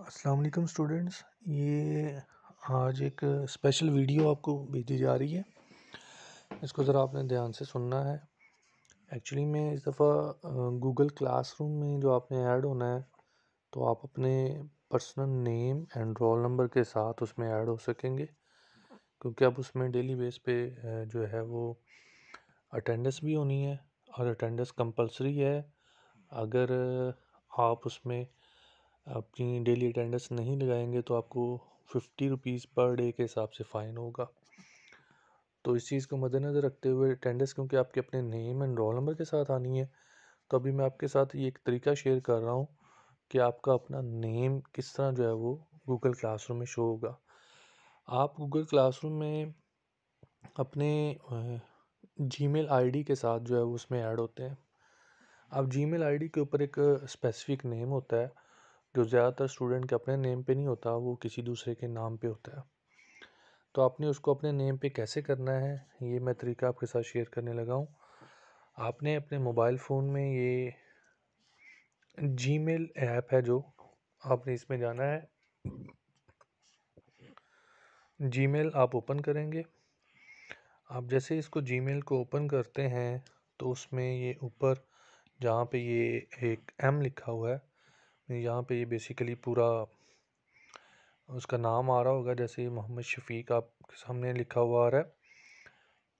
अस्सलाम वालेकुम स्टूडेंट्स। ये आज एक स्पेशल वीडियो आपको भेजी जा रही है। इसको ज़रा आपने ध्यान से सुनना है। एक्चुअली में इस दफ़ा गूगल क्लासरूम में जो आपने ऐड होना है तो आप अपने personal name and roll number के साथ उसमें ऐड हो सकेंगे। क्योंकि अब उसमें डेली बेस पे जो है वो अटेंडेंस भी होनी है और अटेंडेंस कंपलसरी है। अगर आप उसमें अपनी डेली अटेंडेंस नहीं लगाएँगे तो आपको फिफ्टी रुपीज़ पर डे के हिसाब से फ़ाइन होगा। तो इस चीज़ को मद्देनज़र रखते हुए अटेंडेंस क्योंकि आपके अपने नेम एंड रोल नंबर के साथ आनी है तो अभी मैं आपके साथ ये एक तरीका शेयर कर रहा हूँ कि आपका अपना नेम किस तरह जो है वो गूगल क्लासरूम में शो होगा। आप गूगल क्लासरूम में अपने जीमेल आईडी के साथ जो है वो उसमें ऐड होते हैं। अब जीमेल आईडी के ऊपर एक स्पेसिफिक नेम होता है जो ज़्यादातर स्टूडेंट के अपने नेम पे नहीं होता, वो किसी दूसरे के नाम पे होता है। तो आपने उसको अपने नेम पे कैसे करना है, ये मैं तरीका आपके साथ शेयर करने लगा हूँ। आपने अपने मोबाइल फ़ोन में ये जीमेल ऐप है जो आपने इसमें जाना है। जीमेल आप ओपन करेंगे। आप जैसे इसको जीमेल को ओपन करते हैं तो उसमें ये ऊपर जहाँ पे ये एक एम लिखा हुआ है यहाँ पे ये बेसिकली पूरा उसका नाम आ रहा होगा, जैसे मोहम्मद शफीक आपके सामने लिखा हुआ आ रहा है।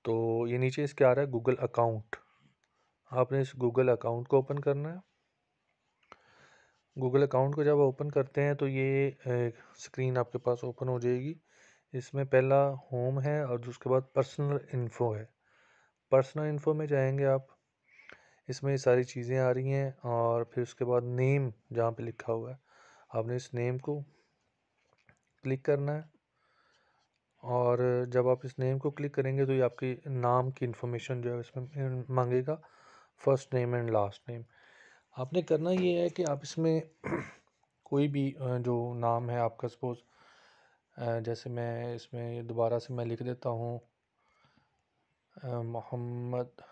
तो ये नीचे इसके आ रहा है गूगल अकाउंट आपने इस गूगल अकाउंट को ओपन करना है। गूगल अकाउंट को जब ओपन करते हैं तो ये स्क्रीन आपके पास ओपन हो जाएगी। इसमें पहला होम है और उसके बाद पर्सनल इन्फो है। पर्सनल इन्फो में जाएँगे आप। इसमें सारी चीज़ें आ रही हैं और फिर उसके बाद नेम जहाँ पे लिखा हुआ है। आपने इस नेम को क्लिक करना है और जब आप इस नेम को क्लिक करेंगे तो ये आपकी नाम की इन्फॉर्मेशन जो है इसमें मांगेगा। First name and last name. आपने करना ये है कि आप इसमें कोई भी जो नाम है आपका, सपोज़ जैसे मैं इसमें दोबारा से मैं लिख देता हूँ मोहम्मद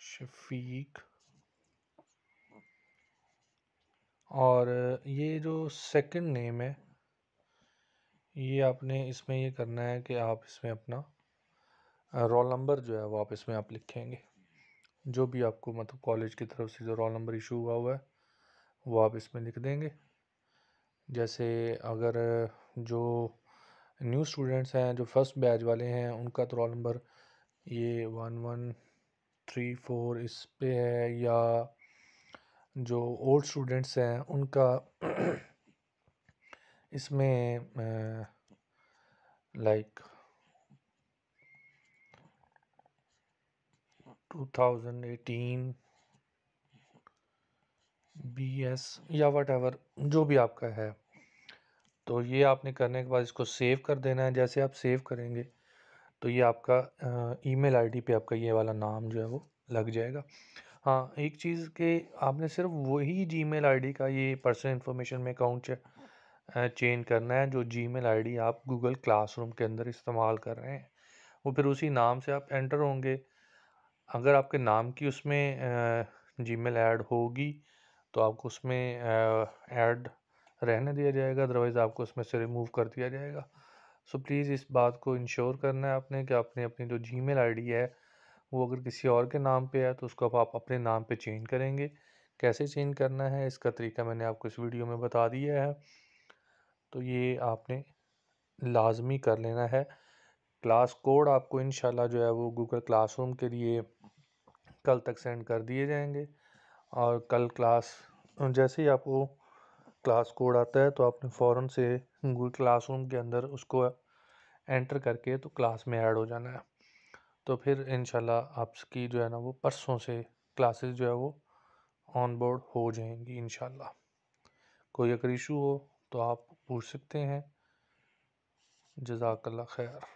शफीक। और ये जो सेकंड नेम है, ये आपने इसमें ये करना है कि आप इसमें अपना रोल नंबर जो है वो आप इसमें आप लिखेंगे। जो भी आपको मतलब कॉलेज की तरफ़ से जो रोल नंबर इशू हुआ हुआ है, वो आप इसमें लिख देंगे। जैसे अगर जो न्यू स्टूडेंट्स हैं, जो फ़र्स्ट बैच वाले हैं, उनका तो रोल नंबर ये वन वन थ्री फोर इस पे है या जो ओल्ड स्टूडेंट्स हैं, उनका इसमें like two thousand eighteen B S या वट एवर जो भी आपका है। तो ये आपने करने के बाद इसको सेव कर देना है, जैसे आप सेव करेंगे। तो ये आपका ईमेल आईडी पे आपका ये वाला नाम जो है वो लग जाएगा। हाँ एक चीज़ के आपने सिर्फ़ वही जीमेल आईडी का ये पर्सनल इन्फॉर्मेशन में अकाउंट चेंज करना है, जो जीमेल आईडी आप गूगल क्लासरूम के अंदर इस्तेमाल कर रहे हैं। वो फिर उसी नाम से आप एंटर होंगे। अगर आपके नाम की उसमें जीमेल ऐड होगी तो आपको उसमें ऐड रहने दिया जाएगा अदरवाइज़ आपको उसमें से रिमूव कर दिया जाएगा। सो प्लीज़ इस बात को इंश्योर करना है आपने कि आपने अपनी जो जीमेल आईडी है, वो अगर किसी और के नाम पे है तो उसको आप अपने नाम पे चेंज करेंगे। कैसे चेंज करना है, इसका तरीका मैंने आपको इस वीडियो में बता दिया है। तो ये आपने लाजमी कर लेना है। क्लास कोड आपको इन जो है वो गूगल क्लासरूम के लिए कल तक सेंड कर दिए जाएँगे। और कल क्लास, जैसे ही आपको क्लास कोड आता है तो आपने फ़ौर से गूगल क्लासरूम के अंदर उसको एंटर करके तो क्लास में ऐड हो जाना है। तो फिर इन आपकी जो है ना वो परसों से क्लासेस जो है वो ऑन बोर्ड हो जाएँगी इन कोई अगर इशू हो तो आप पूछ सकते हैं। जजाकल्ला खैर।